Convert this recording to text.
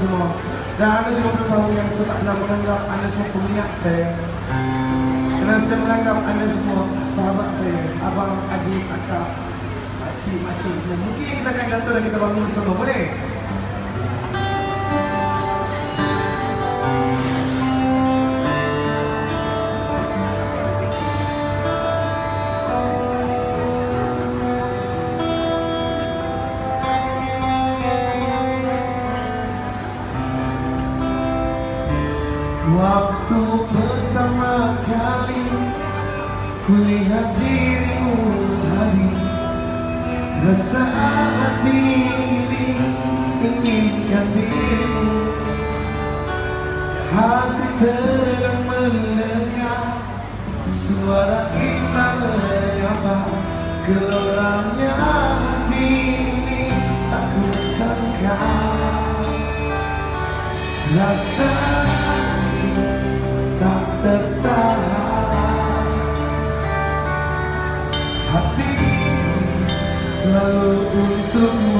semua. Dan anda juga perlu tahu yang saya tak pernah menganggap anda semua peminat saya. Kerana saya menganggap anda semua sahabat saya Abang, adik, kakak, makcik, makcik semua. Mungkin kita akan jatuh dan kita bangun bersama, boleh? Kulihat dirimu hari Rasa hati ini Inginkan dirimu. Hati terang mendengar Suara indah menyapa. Geloranya hati ini Aku sangka Rasa untukmu